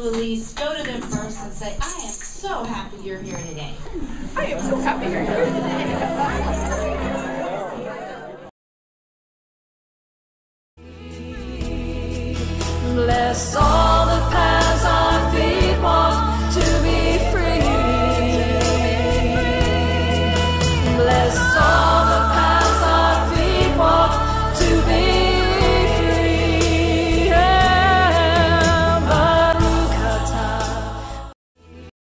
Elise, go to them first and say, I am so happy you're here today. I am so happy you're here today. bless all